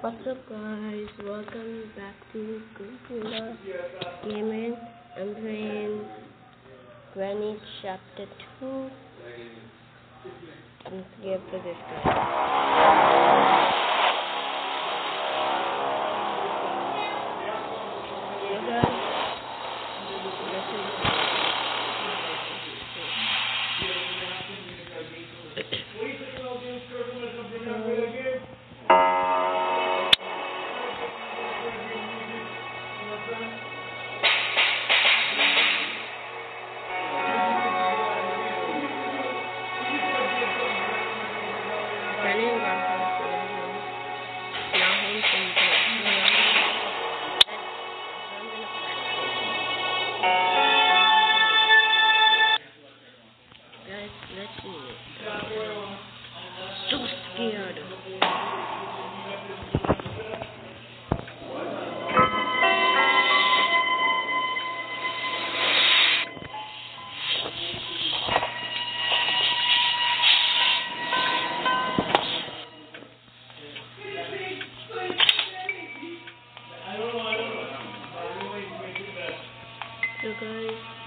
What's up guys, welcome back to Gorilla Gaming. I'm playing Granny Chapter 2. Let's get for this guy. guys.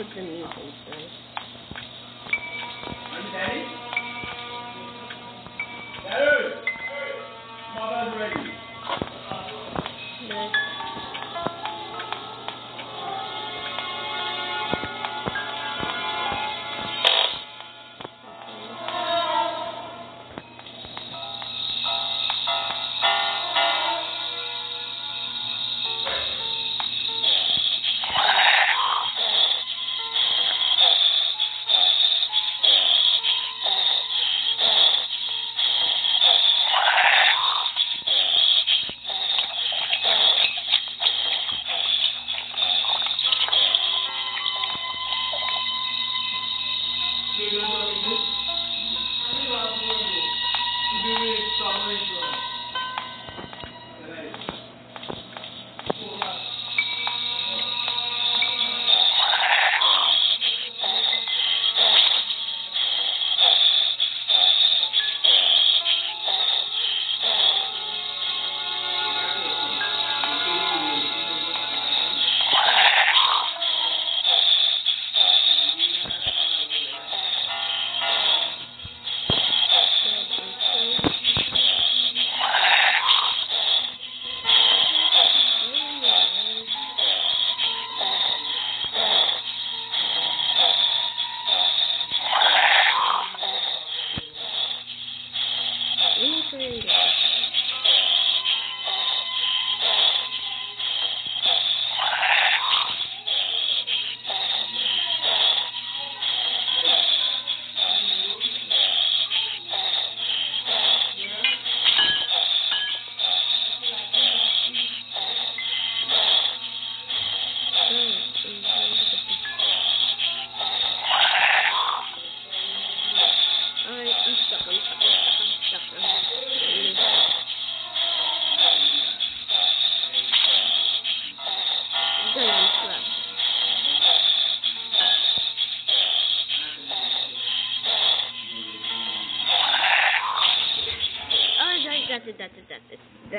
with the music.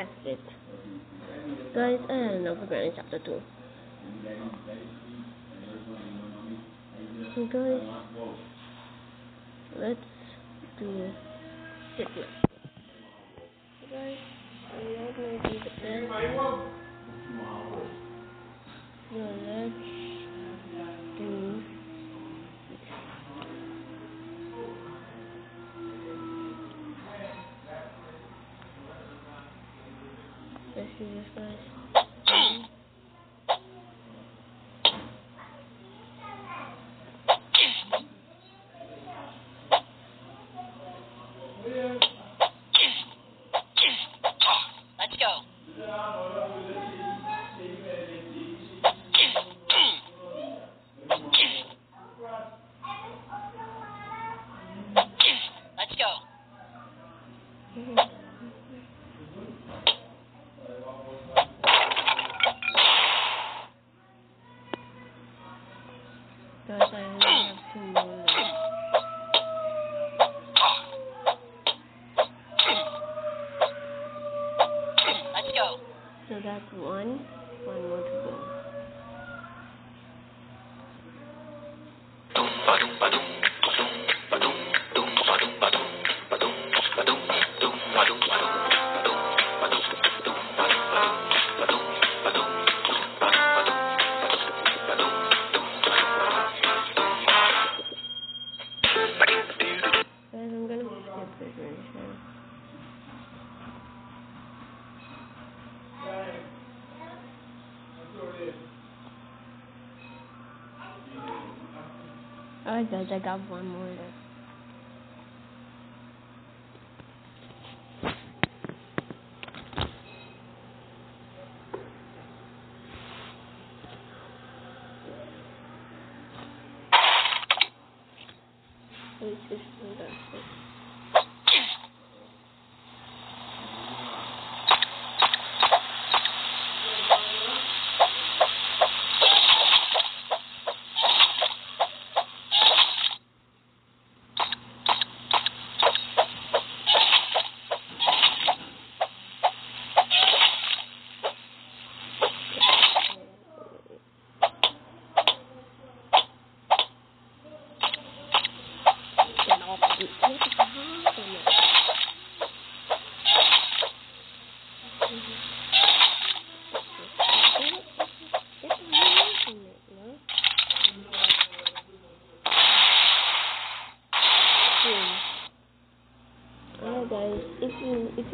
It. It. Guys, I enough of Granny Chapter 2. So guys, let's do. So guys, I'm going to do the best. Let's Let's do Because I only have two more left. Let's go. So that's one. One more to go. Alright guys, I got one more left. One does it.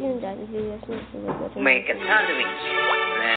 Alright guys, if you if you enjoyed this video, smash the like button. Make a sandwich.